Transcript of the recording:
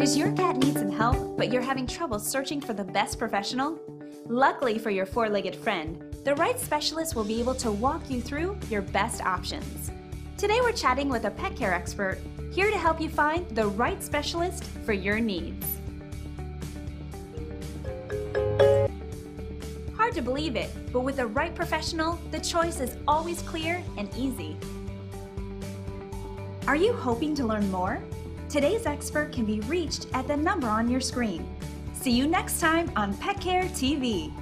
Does your cat need some help, but you're having trouble searching for the best professional? Luckily for your four legged friend, the right specialist will be able to walk you through your best options. Today, we're chatting with a pet care expert here to help you find the right specialist for your needs. Hard to believe it, but with the right professional, the choice is always clear and easy. Are you hoping to learn more? Today's expert can be reached at the number on your screen. See you next time on Pet Care TV.